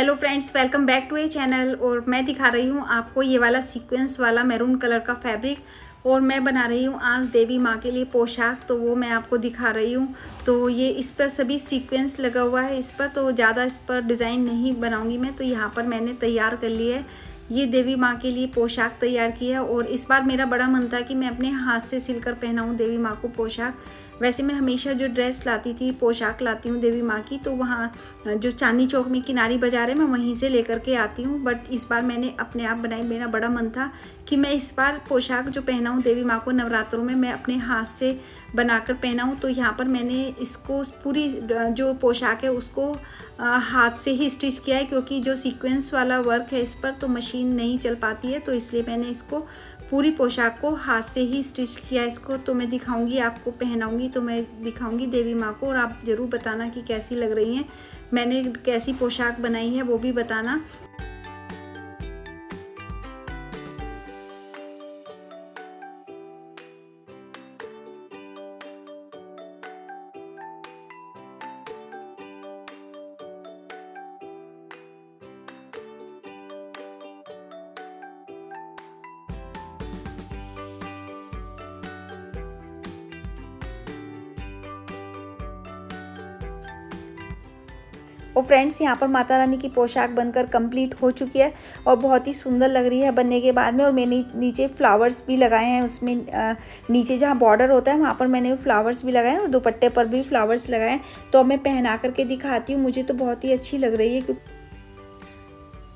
Hello friends welcome back to a channel और मैं दिखा रही हूँ आपको ये वाला सीक्वेंस वाला मैरून कलर का फैब्रिक और मैं बना रही हूँ आज देवी माँ के लिए पोशाक तो वो मैं आपको दिखा रही हूँ। तो ये इस पर सभी सीक्वेंस लगा हुआ है इस पर तो ज़्यादा इस पर डिज़ाइन नहीं बनाऊँगी मैं तो यहाँ पर मैंने तैयार कर लिया है। ये देवी माँ के लिए पोशाक तैयार किया और इस बार मेरा बड़ा मन था कि मैं अपने हाथ से सिलकर पहनाऊँ देवी माँ को पोशाक। वैसे मैं हमेशा जो ड्रेस लाती थी, पोशाक लाती हूँ देवी माँ की तो वहाँ, जो चांदनी चौक में किनारी बाज़ार है, मैं वहीं से लेकर के आती हूँ। बट इस बार मैंने अपने आप बनाई, मेरा बड़ा मन था कि मैं इस बार पोशाक जो पहनाऊँ देवी माँ को नवरात्रों में, मैं अपने हाथ से बनाकर पहनाऊँ तो यहाँ पर मैंने इसको पूरी, जो पोशाक है उसको हाथ से ही स्टिच किया है, क्योंकि जो सीक्वेंस वाला वर्क है इस पर तो मशीन नहीं चल पाती है तो इसलिए मैंने इसको पूरी पोशाक को हाथ से ही स्टिच किया इसको। तो मैं दिखाऊँगी, आपको पहनाऊँगी तो मैं दिखाऊँगी देवी माँ को और आप ज़रूर बताना कि कैसी लग रही हैं। मैंने कैसी पोशाक बनाई है वो भी बताना। और फ्रेंड्स, यहाँ पर माता रानी की पोशाक बनकर कंप्लीट हो चुकी है और बहुत ही सुंदर लग रही है बनने के बाद में और मैंने नीचे फ्लावर्स भी लगाए हैं उसमें नीचे जहाँ बॉर्डर होता है वहाँ पर मैंने फ्लावर्स भी लगाए हैं और दुपट्टे पर भी फ्लावर्स लगाए हैं। तो अब मैं पहना करके दिखाती हूँ, मुझे तो बहुत ही अच्छी लग रही है क्योंकि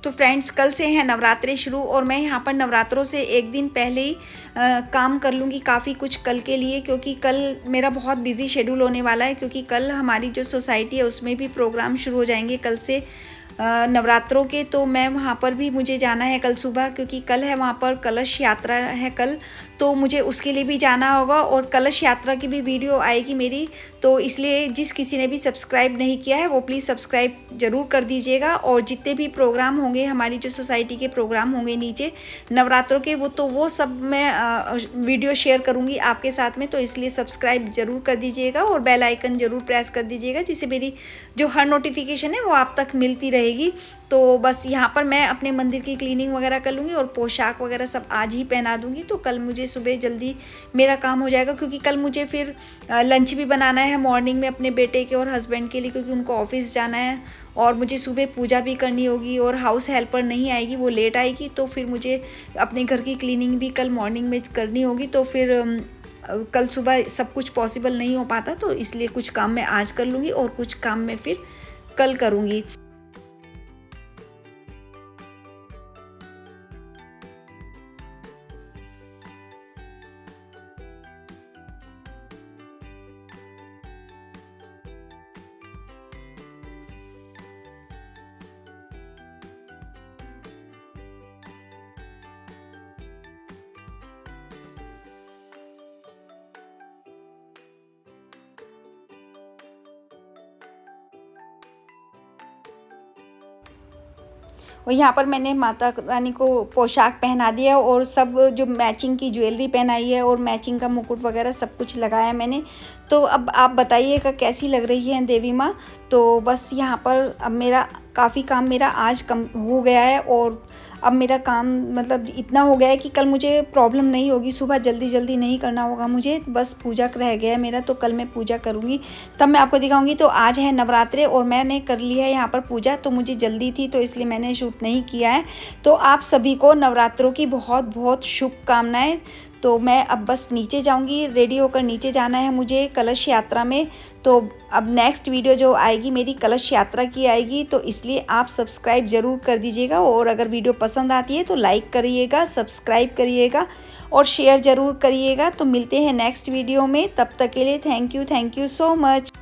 तो फ्रेंड्स कल से है नवरात्रे शुरू और मैं यहाँ पर नवरात्रों से एक दिन पहले ही आ, काम कर लूँगी काफ़ी कुछ कल के लिए क्योंकि कल मेरा बहुत बिज़ी शेड्यूल होने वाला है क्योंकि कल हमारी जो सोसाइटी है उसमें भी प्रोग्राम शुरू हो जाएँगे कल से। नवरात्रों के तो मैं वहाँ पर भी, मुझे जाना है कल सुबह, क्योंकि कल है वहाँ पर कलश यात्रा है कल तो मुझे उसके लिए भी जाना होगा और कलश यात्रा की भी वीडियो आएगी मेरी तो इसलिए जिस किसी ने भी सब्सक्राइब नहीं किया है, वो प्लीज़ सब्सक्राइब ज़रूर कर दीजिएगा और जितने भी प्रोग्राम होंगे, हमारी जो सोसाइटी के प्रोग्राम होंगे नीचे नवरात्रों के, वो तो वो सब मैं वीडियो शेयर करूँगी आपके साथ में तो इसलिए सब्सक्राइब ज़रूर कर दीजिएगा और बेलाइकन ज़रूर प्रेस कर दीजिएगा, जिससे मेरी जो हर नोटिफिकेशन है, वो आप तक मिलती रहेगी। तो बस यहाँ पर मैं अपने मंदिर की क्लीनिंग वगैरह कर लूँगी और पोशाक वगैरह सब आज ही पहना दूँगी। तो कल मुझे सुबह जल्दी मेरा काम हो जाएगा क्योंकि कल मुझे फिर लंच भी बनाना है मॉर्निंग में अपने बेटे के और हस्बैंड के लिए क्योंकि उनको ऑफ़िस जाना है और मुझे सुबह पूजा भी करनी होगी और हाउस हेल्पर नहीं आएगी, वो लेट आएगी। तो फिर मुझे अपने घर की क्लीनिंग भी कल मॉर्निंग में करनी होगी। तो फिर कल सुबह सब कुछ पॉसिबल नहीं हो पाता तो इसलिए कुछ काम मैं आज कर लूँगी और कुछ काम मैं फिर कल करूँगी। और यहाँ पर मैंने माता रानी को पोशाक पहना दिया और सब जो मैचिंग की ज्वेलरी पहनाई है और मैचिंग का मुकुट वगैरह सब कुछ लगाया मैंने। तो अब आप बताइएगा कैसी लग रही है देवी माँ? तो बस यहाँ पर अब मेरा, काफ़ी काम मेरा आज कम हो गया है और अब मेरा काम मतलब इतना हो गया है कि कल मुझे प्रॉब्लम नहीं होगी, सुबह जल्दी जल्दी नहीं करना होगा, मुझे बस पूजा रह गया है मेरा तो कल मैं पूजा करूँगी। तब मैं आपको दिखाऊँगी तो आज है नवरात्रे और मैंने कर लिया है यहाँ पर पूजा तो मुझे जल्दी थी तो इसलिए मैंने शूट नहीं किया है। तो आप सभी को नवरात्रों की बहुत बहुत शुभकामनाएँ। तो मैं अब बस नीचे जाऊँगी, रेडी होकर नीचे जाना है मुझे कलश यात्रा में। तो अब नेक्स्ट वीडियो जो आएगी, मेरी कलश यात्रा की आएगी तो इसलिए आप सब्सक्राइब ज़रूर कर दीजिएगा और अगर वीडियो पसंद आती है तो लाइक करिएगा, सब्सक्राइब करिएगा और शेयर ज़रूर करिएगा। तो मिलते हैं नेक्स्ट वीडियो में। तब तक के लिए thank you thank you so much